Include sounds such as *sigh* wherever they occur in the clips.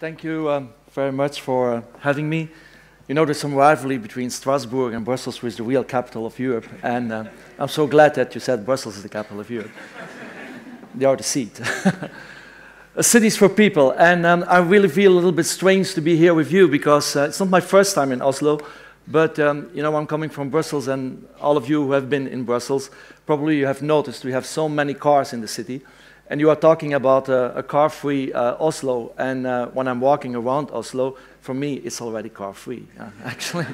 Thank you um, very much for having me. You know, there's some rivalry between Strasbourg and Brussels, which is the real capital of Europe. And uh, I'm so glad that you said Brussels is the capital of Europe. they are the seat. *laughs* Cities for people. And um, I really feel a little bit strange to be here with you because uh, it's not my first time in Oslo. But, um, you know, I'm coming from Brussels, and all of you who have been in Brussels, probably you have noticed we have so many cars in the city. And you are talking about a car-free uh, Oslo, and uh, when I'm walking around Oslo, for me, it's already car-free, uh, *laughs* actually.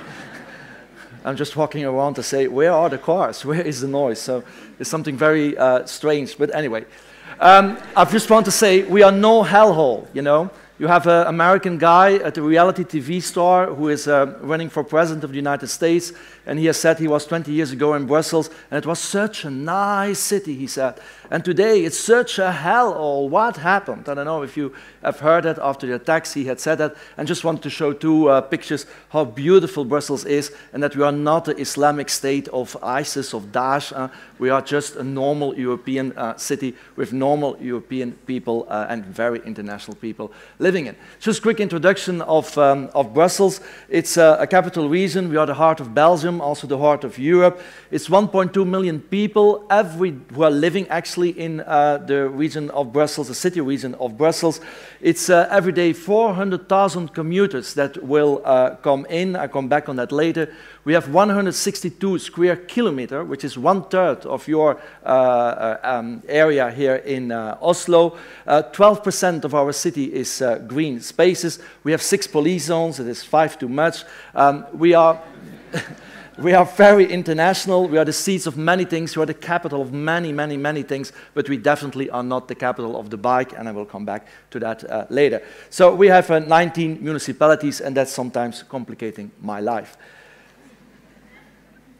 I'm just walking around to say, where are the cars? *laughs* Where is the noise? So it's something very uh, strange. But anyway, um, I just want to say we are no hellhole, you know. You have an American guy at a reality TV star who is uh, running for president of the United States, and he has said he was 20 years ago in Brussels, and it was such a nice city, he said. And today it's such a hellhole. What happened? I don't know if you have heard that after the attacks, he had said that, and just want to show two uh, pictures how beautiful Brussels is, and that we are not the Islamic State of ISIS, of Daesh. Uh, we are just a normal European uh, city with normal European people uh, and very international people living in. Just quick introduction of, um, of Brussels. It's uh, a capital region. We are the heart of Belgium, also the heart of Europe. It's 1.2 million people every, who are living actually in uh, the region of Brussels, the city region of Brussels. It's uh, every day 400,000 commuters that will uh, come in. I'll come back on that later. We have 162 square kilometer, which is one third of your uh, uh, um, area here in uh, Oslo. 12% of our city is green spaces. We have six police zones. It is five too much. Um, we are. *laughs* we are very international. We are the seats of many things. We are the capital of many, many, many things. But we definitely are not the capital of the bike, and I will come back to that uh, later. So we have uh, 19 municipalities, and that's sometimes complicating my life.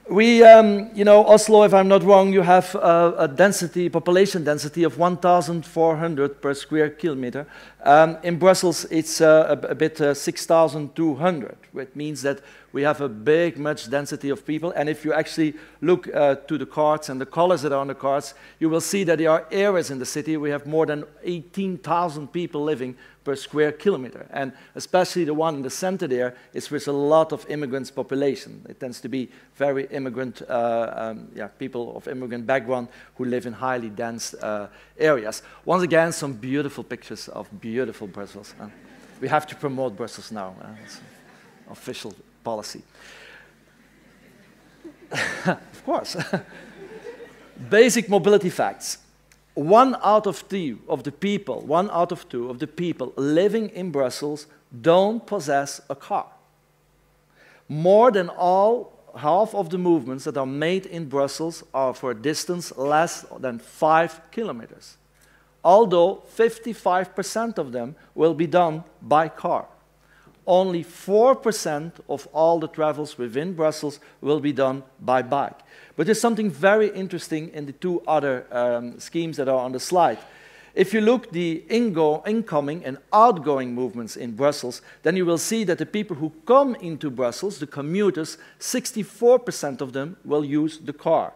We, um, you know, Oslo, if I'm not wrong, you have a density, population density of 1,400 per square kilometer. Um, in Brussels, it's uh, a, a, bit uh, 6,200, which means that we have a big, much density of people. And if you actually look uh, to the cards and the colors that are on the cards, you will see that there are areas in the city. We have more than 18,000 people living per square kilometer. And especially the one in the center there is with a lot of immigrants population. It tends to be very immigrant, uh, um, yeah, people of immigrant background who live in highly dense uh, areas. Once again, some beautiful pictures of beautiful Brussels. Uh, we have to promote Brussels now. It's official policy. *laughs* of course. *laughs* Basic mobility facts. One out of two of the people, one out of two of the people living in Brussels don't possess a car. More than all, half of the movements that are made in Brussels are for a distance less than five kilometers. Although 55% of them will be done by car only 4% of all the travels within Brussels will be done by bike. But there's something very interesting in the two other um, schemes that are on the slide. If you look the incoming and outgoing movements in Brussels, then you will see that the people who come into Brussels, the commuters, 64% of them will use the car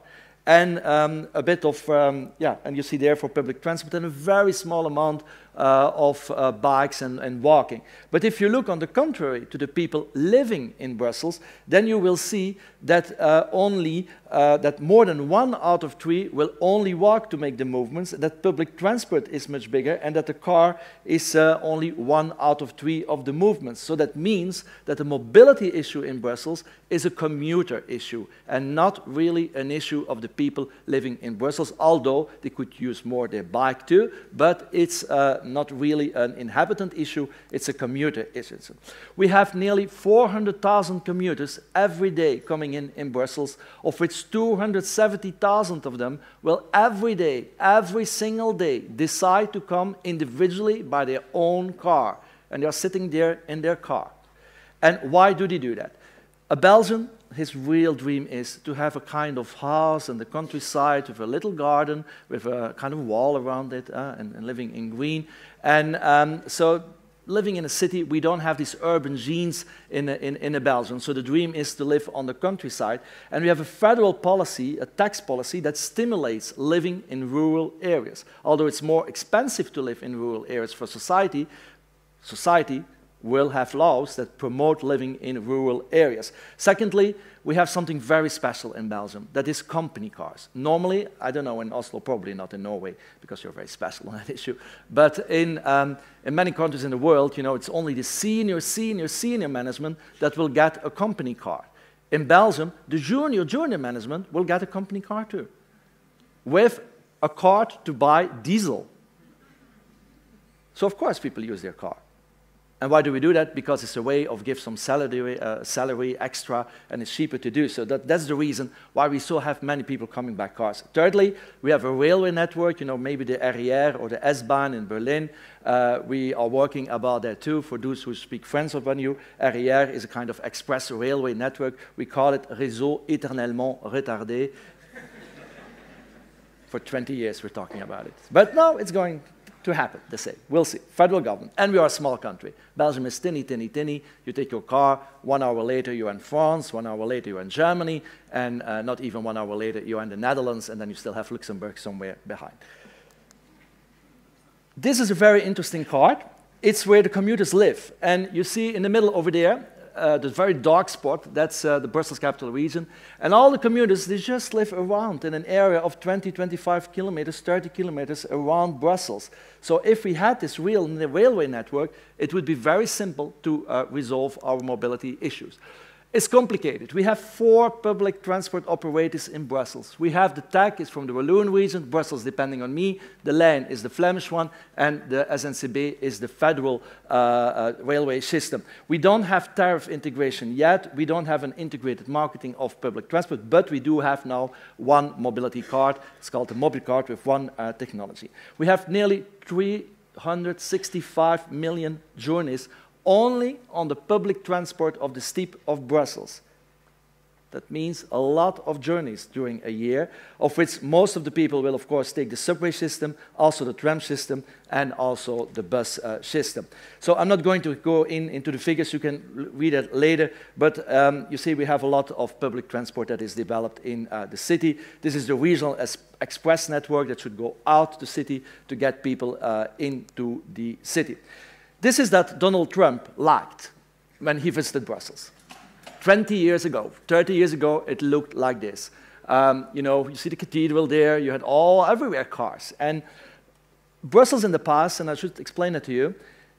and um, a bit of, um, yeah, and you see there for public transport and a very small amount uh, of uh, bikes and, and, walking. But if you look on the contrary to the people living in Brussels, then you will see that uh, only uh, that more than one out of three will only walk to make the movements, that public transport is much bigger, and that the car is uh, only one out of three of the movements. So that means that the mobility issue in Brussels is a commuter issue and not really an issue of the people living in Brussels, although they could use more their bike too, but it's uh, not really an inhabitant issue, it's a commuter issue. We have nearly 400,000 commuters every day coming in in Brussels, of which 270,000 of them will every day, every single day, decide to come individually by their own car. And they are sitting there in their car. And why do they do that? A Belgian his real dream is to have a kind of house in the countryside with a little garden, with a kind of wall around it, uh, and, and, living in green. And um, so living in a city, we don't have these urban genes in a, in, in a Belgium. So the dream is to live on the countryside. And we have a federal policy, a tax policy, that stimulates living in rural areas. Although it's more expensive to live in rural areas for society, society will have laws that promote living in rural areas. Secondly, we have something very special in Belgium, that is company cars. Normally, I don't know, in Oslo, probably not in Norway, because you're very special on that *laughs* issue, but in, um, in many countries in the world, you know, it's only the senior, senior, senior management that will get a company car. In Belgium, the junior, junior management will get a company car too, with a card to buy diesel. So of course people use their car. And why do we do that? Because it's a way of give some salary, uh, salary extra, and it's cheaper to do so. That, that's the reason why we still have many people coming by cars. Thirdly, we have a railway network, you know, maybe the RER or the S-Bahn in Berlin. Uh, we are working about that too. For those who speak French upon you, RER is a kind of express railway network. We call it Réseau éternellement retardé. *laughs* For 20 years we're talking about it. But now it's going to happen, they say. We'll see. Federal government. And we are a small country. Belgium is tinny, tinny, tinny. You take your car, one hour later you're in France, one hour later you're in Germany, and uh, not even one hour later you're in the Netherlands, and then you still have Luxembourg somewhere behind. This is a very interesting card. It's where the commuters live. And you see in the middle over there, uh, the very dark spot, that's uh, the Brussels capital region. And all the commuters, they just live around in an area of 20, 25 kilometers, 30 kilometers around Brussels. So if we had this real railway network, it would be very simple to uh, resolve our mobility issues. It's complicated. We have four public transport operators in Brussels. We have the TAG, is from the Walloon region, Brussels depending on me, the Lijn is the Flemish one, and the SNCB is the federal uh, uh, railway system. We don't have tariff integration yet, we don't have an integrated marketing of public transport, but we do have now one mobility card. It's called the MOBIB card with one uh, technology. We have nearly 365 million journeys only on the public transport of the STIB of Brussels. That means a lot of journeys during a year, of which most of the people will, of course, take the subway system, also the tram system, and also the bus uh, system. So I'm not going to go in, into the figures, you can read it later, but um, you see we have a lot of public transport that is developed in uh, the city. This is the regional express network that should go out the city to get people uh, into the city. This is that Donald Trump liked when he visited Brussels. 20 years ago, 30 years ago, it looked like this. Um, you know, you see the cathedral there, you had all, everywhere cars. And Brussels in the past, and I should explain it to you,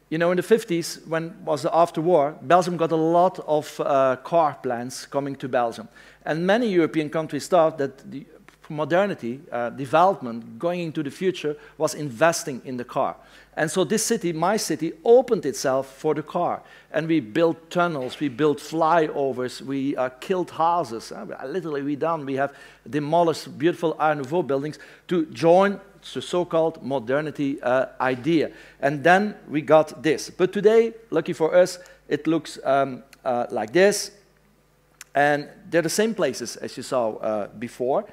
you know, in the 50s, when was the after war, Belgium got a lot of uh, car plants coming to Belgium. And many European countries thought that the modernity, uh, development, going into the future, was investing in the car. And so this city, my city, opened itself for the car. And we built tunnels, we built flyovers, we uh, killed houses. Uh, literally, we done. We have demolished beautiful Art Nouveau buildings to join the so-called modernity uh, idea. And then we got this. But today, lucky for us, it looks um, uh, like this. And they're the same places as you saw uh, before.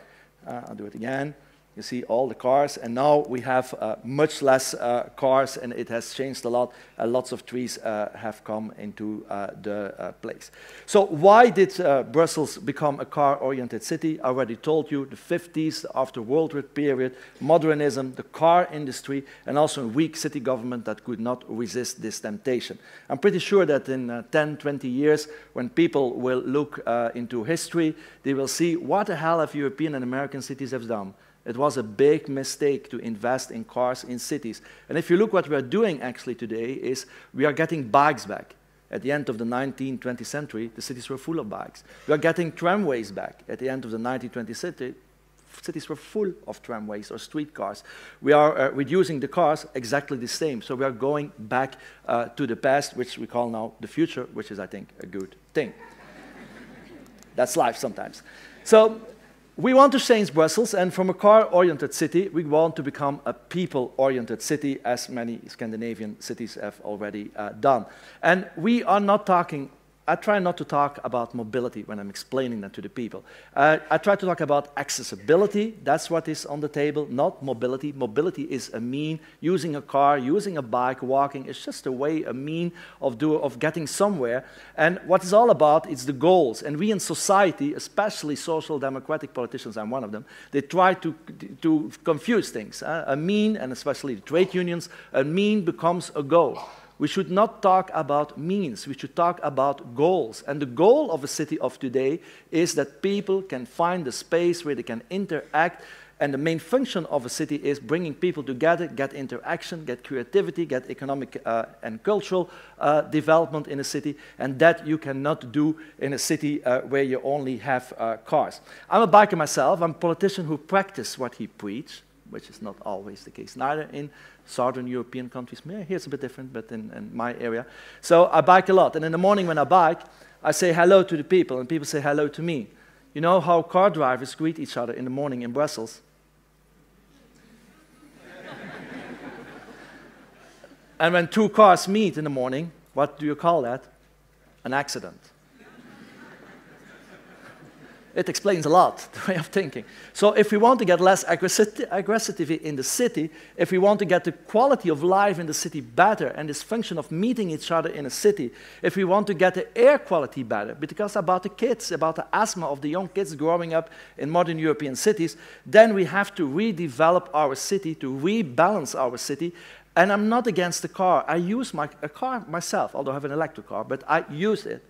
Uh, I'll do it again. You see all the cars, and now we have uh, much less uh, cars, and it has changed a lot. Uh, lots of trees uh, have come into uh, the uh, place. So why did Brussels become a car-oriented city? I already told you, the 50s, after World War period, modernism, the car industry, and also a weak city government that could not resist this temptation. I'm pretty sure that in 10, 20 years, when people will look into history, they will see what the hell have European and American cities have done. It was a big mistake to invest in cars in cities. And if you look what we are doing actually today is we are getting bikes back. At the end of the 19th, 20th century, the cities were full of bikes. We are getting tramways back. At the end of the 19th, 20th century, cities were full of tramways or streetcars. We are uh, reducing the cars exactly the same. So we are going back uh, to the past, which we call now the future, which is, I think, a good thing. That's life sometimes. So we want to change Brussels, and from a car-oriented city, we want to become a people-oriented city, as many Scandinavian cities have already uh, done. And we are not talking I try not to talk about mobility when I'm explaining that to the people. Uh, I try to talk about accessibility. That's what is on the table, not mobility. Mobility is a mean, using a car, using a bike, walking. It's just a way, a mean of, do, of getting somewhere. And what it's all about is the goals. And we in society, especially social democratic politicians, I'm one of them, they try to, to confuse things. Uh, a mean, and especially the trade unions, a mean becomes a goal. We should not talk about means. We should talk about goals. And the goal of a city of today is that people can find a space where they can interact and the main function of a city is bringing people together, get interaction, get creativity, get economic uh, and cultural uh, development in a city, and that you cannot do in a city uh, where you only have uh, cars. I'm a biker myself. I'm a politician who practices what he preaches, which is not always the case, neither in southern European countries. Here it's a bit different, but in, in my area. So I bike a lot, and in the morning when I bike, I say hello to the people, and people say hello to me. You know how car drivers greet each other in the morning in Brussels? *laughs* And when two cars meet in the morning, what do you call that? An accident. It explains a lot, *laughs* the way of thinking. So if we want to get less aggressivity in the city, if we want to get the quality of life in the city better and this function of meeting each other in a city, if we want to get the air quality better, because about the kids, about the asthma of the young kids growing up in modern European cities, then we have to redevelop our city, to rebalance our city, and I'm not against the car. I use my, a car myself, although I have an electric car, but I use it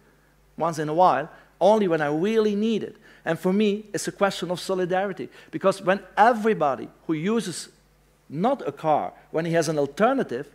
once in a while, only when I really need it. And for me, it's a question of solidarity. Because when everybody who uses not a car, when he has an alternative,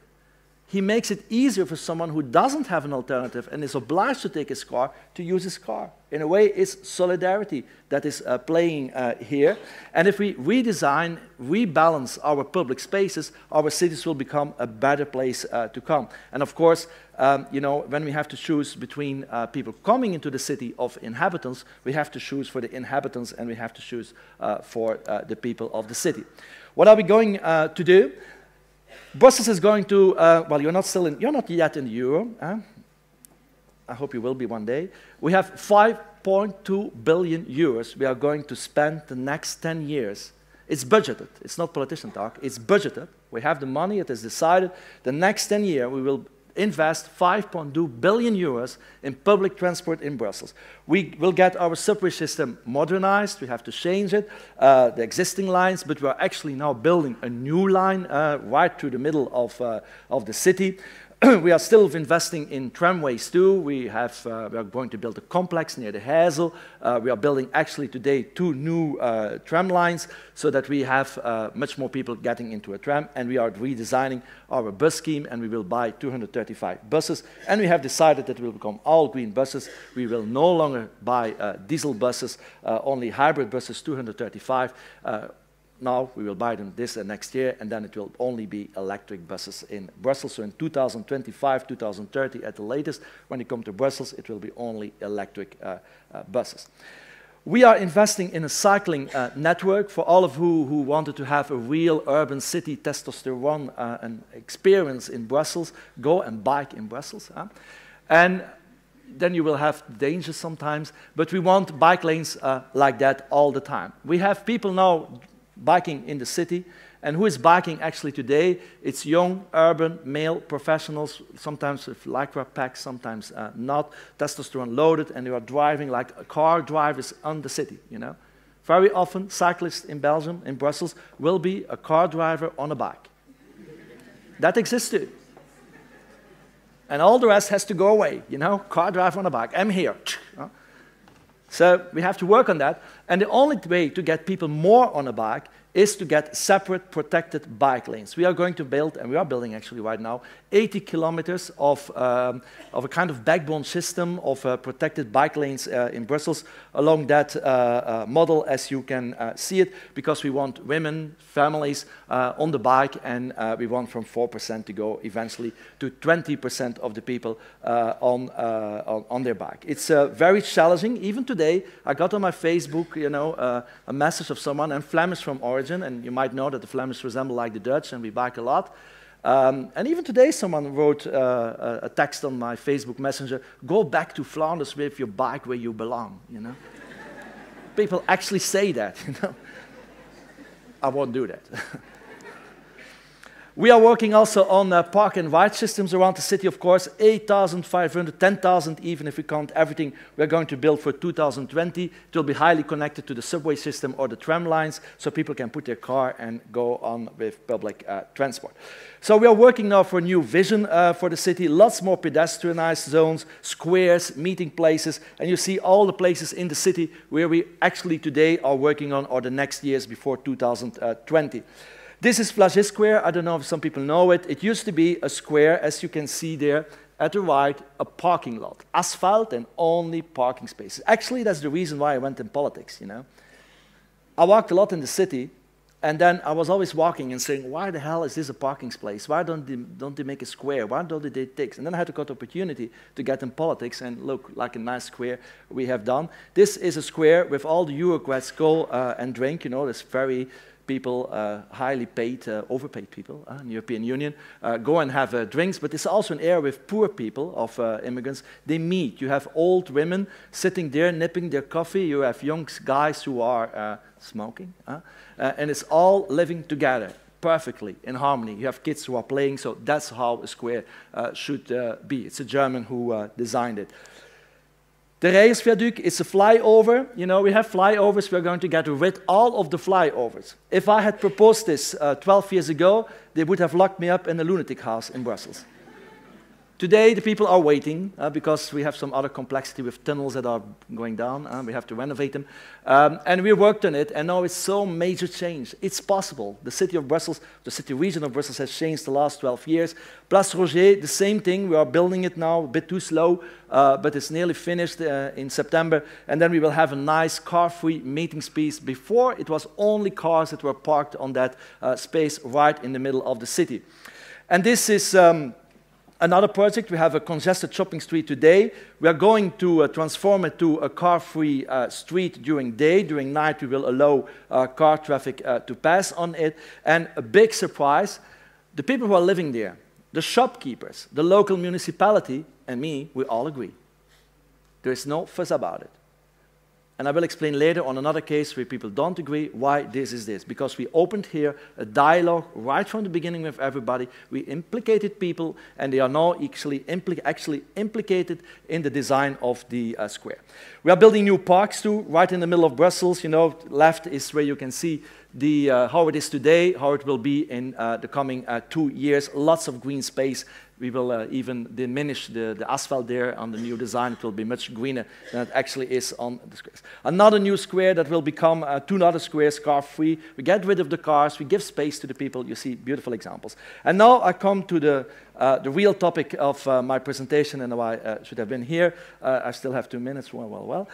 he makes it easier for someone who doesn't have an alternative and is obliged to take his car to use his car. In a way, it's solidarity that is uh, playing uh, here. And if we redesign, rebalance our public spaces, our cities will become a better place uh, to come. And of course, um, you know, when we have to choose between uh, people coming into the city of inhabitants, we have to choose for the inhabitants and we have to choose uh, for uh, the people of the city. What are we going to do? Brussels is going to, uh, well, you're not still in, you're not yet in the euro. Huh? I hope you will be one day. We have 5.2 billion euros we are going to spend the next 10 years. It's budgeted. It's not politician talk. It's budgeted. We have the money. It is decided. The next 10 years, we will invest 5.2 billion euros in public transport in Brussels. We will get our subway system modernized. We have to change it, uh, the existing lines, but we're actually now building a new line uh, right through the middle of, uh, of the city. *clears throat* we are still investing in tramways too. We, have, uh, we are going to build a complex near the Heysel. Uh, we are building actually today two new uh, tram lines so that we have uh, much more people getting into a tram. And we are redesigning our bus scheme and we will buy 235 buses. And we have decided that will become all green buses. We will no longer buy uh, diesel buses, uh, only hybrid buses, 235 now we will buy them this and next year, and then it will only be electric buses in Brussels. So in 2025, 2030 at the latest, when you come to Brussels, it will be only electric uh, uh, buses. We are investing in a cycling uh, network for all of you who wanted to have a real urban city testosterone uh, and experience in Brussels. Go and bike in Brussels. Huh? And then you will have dangers sometimes, but we want bike lanes uh, like that all the time. We have people now biking in the city. And who is biking actually today? It's young, urban, male professionals, sometimes with lycra packs, sometimes uh, not, testosterone loaded, and they are driving like car drivers on the city, you know. Very often, cyclists in Belgium, in Brussels, will be a car driver on a bike. that exists too. And all the rest has to go away, you know, car driver on a bike. I'm here. So we have to work on that. And the only way to get people more on a bike is to get separate protected bike lanes. We are going to build, and we are building actually right now, 80 kilometers of, um, of a kind of backbone system of uh, protected bike lanes uh, in Brussels along that uh, uh model as you can uh, see it, because we want women, families uh, on the bike, and we want from 4% to go eventually to 20% of the people on, on, their bike. It's very challenging. Even today, I got on my Facebook, you know, a message of someone, and Flemish from origin, and you might know that the Flemish resemble like the Dutch, and we bike a lot. Um, and even today, someone wrote uh, a text on my Facebook Messenger, go back to Flanders with your bike where you belong, you know? *laughs* People actually say that, *laughs* you know? I won't do that. *laughs* We are working also on uh, park and ride systems around the city, of course, 8,500, 10,000 even if we count everything we're going to build for 2020. It will be highly connected to the subway system or the tram lines so people can put their car and go on with public uh, transport. So we are working now for a new vision uh, for the city, lots more pedestrianized zones, squares, meeting places, and you see all the places in the city where we actually today are working on or the next years before 2020. This is Flagey Square. I don't know if some people know it. It used to be a square, as you can see there, at the right, a parking lot. Asphalt and only parking spaces. Actually, that's the reason why I went in politics, you know. I walked a lot in the city, and then I was always walking and saying, why the hell is this a parking space? Why don't they, don't they make a square? Why don't they take? And then I had to got the opportunity to get in politics and look like a nice square we have done. This is a square with all the Eurocrats go uh, and drink, you know, this very people, uh, highly paid, uh, overpaid people uh, in the European Union, uh, go and have uh, drinks, but it's also an area with poor people, of uh, immigrants. They meet. You have old women sitting there nipping their coffee. You have young guys who are smoking. and it's all living together perfectly in harmony. You have kids who are playing, so that's how a square should be. It's a German who designed it. The Reyers is a flyover. You know, we have flyovers. We're going to get rid all of the flyovers. If I had proposed this uh, 12 years ago, they would have locked me up in a lunatic house in Brussels. Today, the people are waiting uh, because we have some other complexity with tunnels that are going down. Uh, we have to renovate them. Um, and we worked on it, and now it's so major change. It's possible. The city of Brussels, the city region of Brussels has changed the last 12 years. Place Rogier, the same thing. We are building it now, a bit too slow, uh, but it's nearly finished uh, in September. And then we will have a nice car-free meeting space. Before, it was only cars that were parked on that uh, space right in the middle of the city. And this is... Um, Another project, we have a congested shopping street today. We are going to uh, transform it to a car-free uh, street during day. During night, we will allow uh, car traffic uh, to pass on it. And a big surprise, the people who are living there, the shopkeepers, the local municipality, and me, we all agree. There is no fuss about it. And I will explain later on another case where people don't agree why this is this. Because we opened here a dialogue right from the beginning with everybody. We implicated people, and they are now actually, impli actually implicated in the design of the uh, square. We are building new parks too, right in the middle of Brussels. You know, left is where you can see the, uh, how it is today, how it will be in uh, the coming uh, two years. Lots of green space we will uh, even diminish the, the asphalt there on the new design. It will be much greener than it actually is on the squares. Another new square that will become uh, two other squares, car-free. We get rid of the cars, we give space to the people. You see beautiful examples. And now I come to the, uh, the real topic of uh, my presentation and why I uh, should have been here. Uh, I still have two minutes. Well, well, well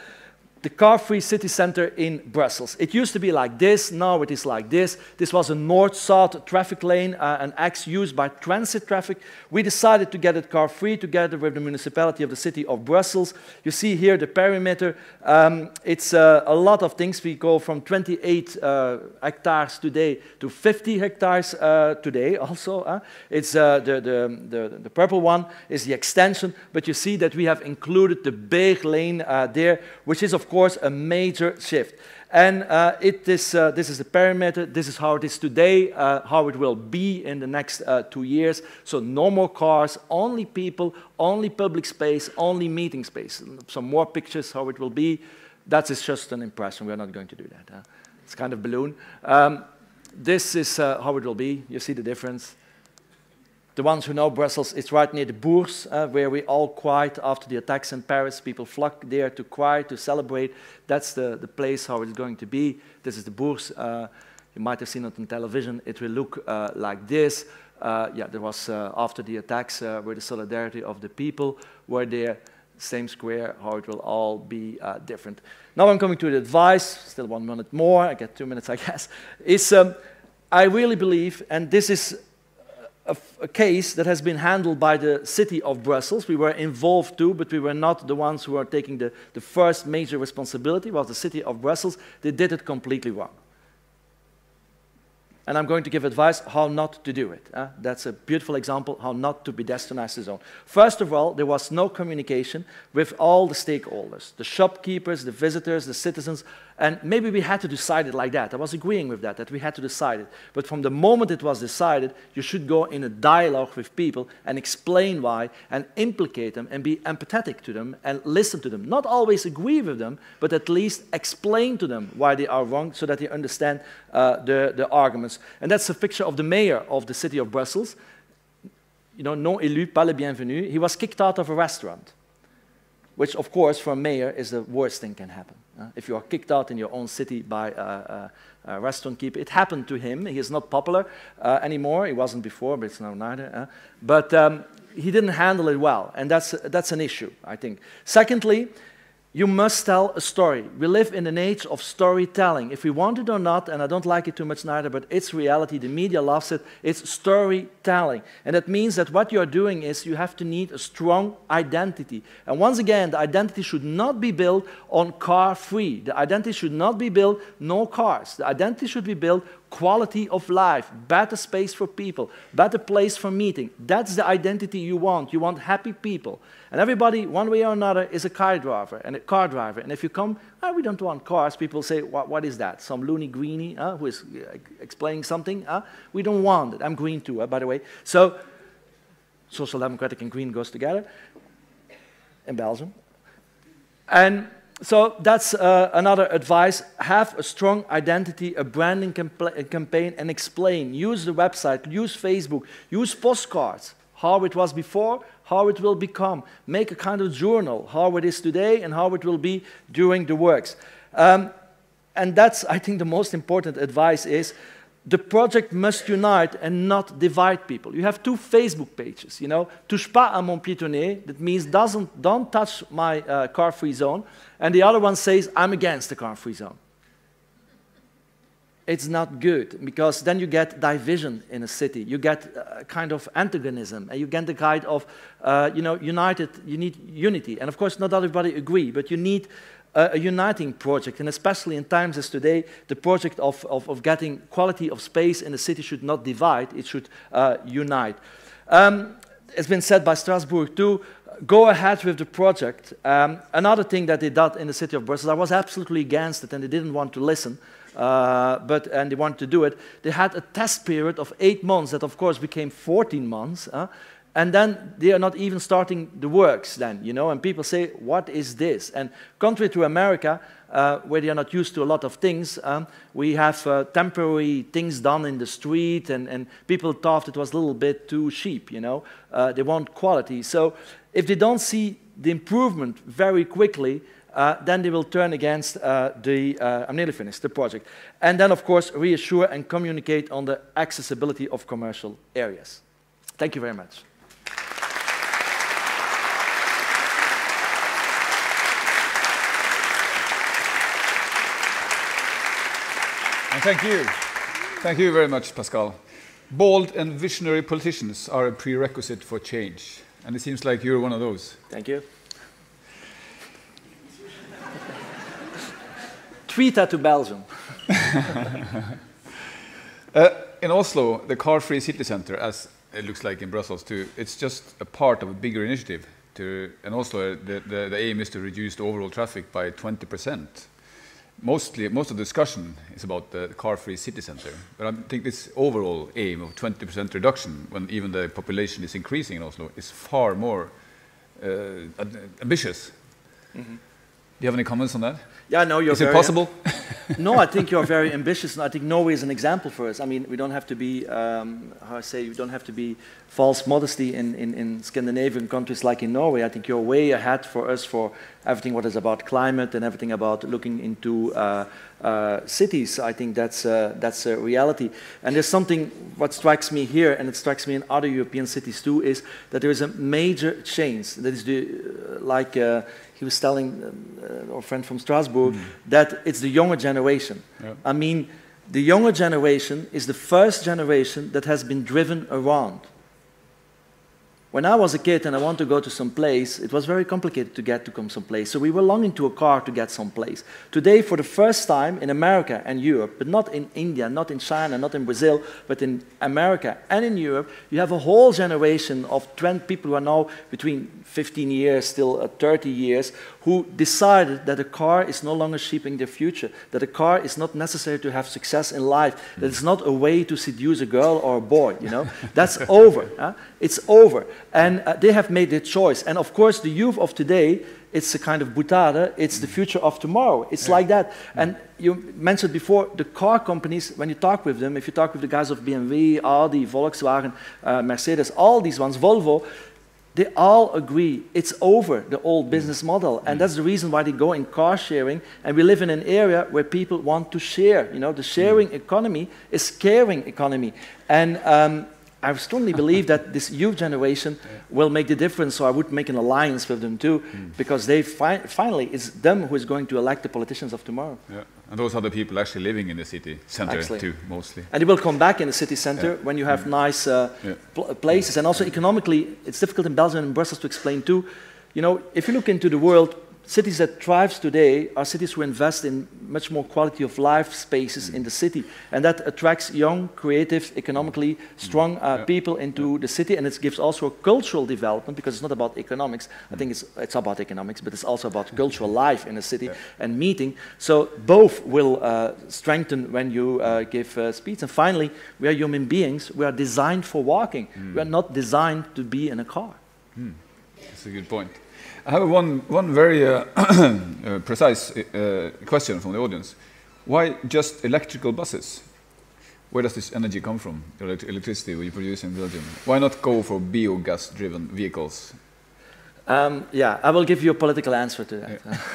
the car-free city center in Brussels. It used to be like this, now it is like this. This was a north-south traffic lane, uh, an axe used by transit traffic. We decided to get it car-free together with the municipality of the city of Brussels. You see here the perimeter. Um, it's uh, a lot of things. We go from 28 uh, hectares today to 50 hectares uh, today *laughs* also. it's uh, the, the, the, the, purple one is the extension, but you see that we have included the big lane uh, there, which is of of course, a major shift. And uh, it is, uh, this is the parameter, this is how it is today, uh, how it will be in the next uh, two years. So no more cars, only people, only public space, only meeting space. Some more pictures how it will be. That is just an impression, we're not going to do that. Huh? It's kind of balloon. Um, this is uh, how it will be, you see the difference. The ones who know Brussels, it's right near the Bourse, uh, where we all cried after the attacks in Paris. People flock there to cry, to celebrate. That's the, the place how it's going to be. This is the Bourse. Uh, you might have seen it on television. It will look uh, like this. Yeah, there was after the attacks where the solidarity of the people were there. Same square, how it will all be different. Now I'm coming to the advice. Still one minute more. I get two minutes, I *laughs* guess. Is um, I really believe, and this is a, case that has been handled by the city of Brussels. We were involved too, but we were not the ones who were taking the, the first major responsibility, was the city of Brussels. They did it completely wrong. And I'm going to give advice how not to do it. Uh, that's a beautiful example how not to pedestrianize the zone. First of all, there was no communication with all the stakeholders, the shopkeepers, the visitors, the citizens, And maybe we had to decide it like that. I was agreeing with that, that we had to decide it. But from the moment it was decided, you should go in a dialogue with people and explain why and implicate them and be empathetic to them and listen to them. Not always agree with them, but at least explain to them why they are wrong so that they understand uh, the, the arguments. And that's a picture of the mayor of the city of Brussels. You know, non élu, pas le bienvenu. He was kicked out of a restaurant which of course for a mayor is the worst thing can happen. Uh, if you are kicked out in your own city by a, restaurant keeper, it happened to him. He is not popular uh, anymore. He wasn't before, but it's now neither. But um, he didn't handle it well, and that's, that's an issue, I think. Secondly, you must tell a story. We live in an age of storytelling. If we want it or not, and I don't like it too much neither, but it's reality. The media loves it. It's storytelling. And that means that what you're doing is you have to need a strong identity. And once again, the identity should not be built on car free. The identity should not be built no cars. The identity should be built quality of life, better space for people, better place for meeting. That's the identity you want. You want happy people. And everybody, one way or another, is a car driver and a car driver. And if you come, oh, we don't want cars, people say, what, what is that? Some loony greenie uh, who is uh, explaining something? Uh? We don't want it. I'm green too, uh, by the way. So, social democratic and green goes together in Belgium. And so that's uh, another advice. Have a strong identity, a branding campaign, and explain. Use the website, use Facebook, use postcards, how it was before, how it will become. Make a kind of journal, how it is today and how it will be during the works. Um, and that's, I think, the most important advice is the project must unite and not divide people. You have two Facebook pages, you know, touche pas à mon piétonnier, that means doesn't, don't touch my uh, car-free zone, and the other one says, I'm against the car-free zone. It's not good, because then you get division in a city. You get a kind of antagonism, and you get the kind of, uh, you know, united, you need unity. And of course, not everybody agree, but you need a, uniting project, and especially in times as today, the project of, of, of, getting quality of space in the city should not divide, it should uh, unite. Um, it's been said by Strasbourg too, go ahead with the project. Um, another thing that they did in the city of Brussels, I was absolutely against it and they didn't want to listen, uh, but, and they wanted to do it. They had a test period of eight months that of course became 14 months, uh, and then they are not even starting the works then, you know, and people say, what is this? And contrary to America, uh, where they are not used to a lot of things, um, we have uh, temporary things done in the street, and, and people thought it was a little bit too cheap, you know. Uh, they want quality. So if they don't see the improvement very quickly, uh, then they will turn against uh, the, uh, I'm nearly finished, the project. And then, of course, reassure and communicate on the accessibility of commercial areas. Thank you very much. And thank you. Thank you very much, Pascal. Bold and visionary politicians are a prerequisite for change. And it seems like you're one of those. Thank you. Tweet that to Belgium. *laughs* uh, in Oslo, the car-free city center, as it looks like in Brussels too, it's just a part of a bigger initiative. To, and also, the, the, the aim is to reduce the overall traffic by 20 percent mostly most of the discussion is about the car-free city center. But I think this overall aim of 20% reduction, when even the population is increasing in Oslo, is far more uh, ambitious. Mm -hmm. Do you have any comments on that? Yeah, no, you're Is it possible? *laughs* no, I think you're very ambitious, and I think Norway is an example for us. I mean, we don't have to be, um, how I say, we don't have to be false modesty in, in, in, Scandinavian countries like in Norway. I think you're way ahead for us for everything what is about climate and everything about looking into uh, uh, cities. I think that's, uh, that's a reality. And there's something, what strikes me here, and it strikes me in other European cities too, is that there is a major change. That is the, like uh, he was telling uh, our friend from Strasbourg mm. that it's the younger generation. I mean, the younger generation is the first generation that has been driven around. When I was a kid and I wanted to go to some place, it was very complicated to get to come someplace. So we were longing to a car to get someplace. Today, for the first time in America and Europe, but not in India, not in China, not in Brazil, but in America and in Europe, you have a whole generation of 20 people who are now between 15 years, still uh, 30 years, who decided that a car is no longer shaping their future, that a car is not necessary to have success in life, that it's not a way to seduce a girl or a boy, you know. *laughs* That's over. Huh? It's over. And uh, they have made their choice. And of course, the youth of today, it's a kind of boutade, it's the future of tomorrow. It's yeah. like that. And you mentioned before, the car companies, when you talk with them, if you talk with the guys of BMW, Audi, Volkswagen, uh, Mercedes, all these ones, Volvo, they all agree it's over the old business model. And that's the reason why they go in car sharing. And we live in an area where people want to share. You know, the sharing economy is caring economy. And um, I strongly believe that this youth generation *laughs* yeah. will make the difference. So I would make an alliance with them too, mm. because they fi finally it's them who is going to elect the politicians of tomorrow. Yeah. And those are the people actually living in the city center actually. too, mostly. And they will come back in the city center yeah. when you have mm. nice uh, pl places. And also economically, it's difficult in Belgium and Brussels to explain too. You know, if you look into the world, cities that thrive today are cities who invest in much more quality of life spaces mm. in the city. And that attracts young, creative, economically strong uh, yeah. people into yeah. the city. And it gives also a cultural development because it's not about economics. Mm. I think it's, it's about economics, but it's also about cultural life in a city yeah. and meeting. So both will uh, strengthen when you uh, give uh, speech. And finally, we are human beings. We are designed for walking. Mm. We are not designed to be in a car. Mm. That's a good point. I have one, one very uh, *clears throat* uh, precise uh, question from the audience. Why just electrical buses? Where does this energy come from, the electricity we produce in Belgium? Why not go for biogas-driven vehicles? Um, yeah, I will give you a political answer to that. Yeah. *laughs*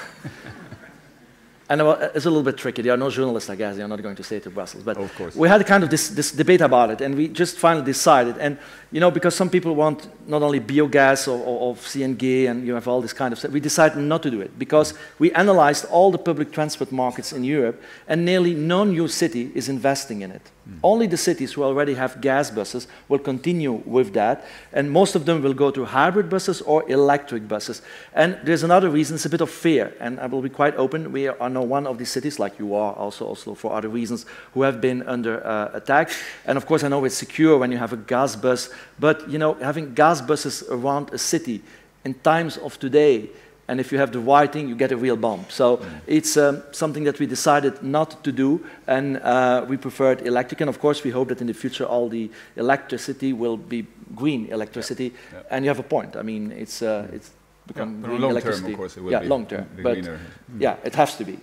And it's a little bit tricky. There are no journalists, I guess. They are not going to say it to Brussels. But of course. we had kind of this, this debate about it, and we just finally decided. And, you know, because some people want not only biogas or, or, or CNG and you have all this kind of stuff, we decided not to do it because we analyzed all the public transport markets in Europe, and nearly no new city is investing in it. Mm. Only the cities who already have gas buses will continue with that, and most of them will go to hybrid buses or electric buses. And there's another reason, it's a bit of fear, and I will be quite open. We are now one of these cities, like you are also Oslo for other reasons, who have been under uh, attack. And of course, I know it's secure when you have a gas bus, but you know, having gas buses around a city in times of today, and if you have the right thing, you get a real bump. So mm. it's um, something that we decided not to do, and uh, we preferred electric. And of course, we hope that in the future, all the electricity will be green electricity. Yeah. Yeah. And you have a point. I mean, it's uh, it's become yeah, green long electricity. Term, of course, it will yeah, be long term. But greener. yeah, it has to be.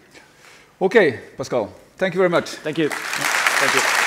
Okay, Pascal. Thank you very much. Thank you. Thank you.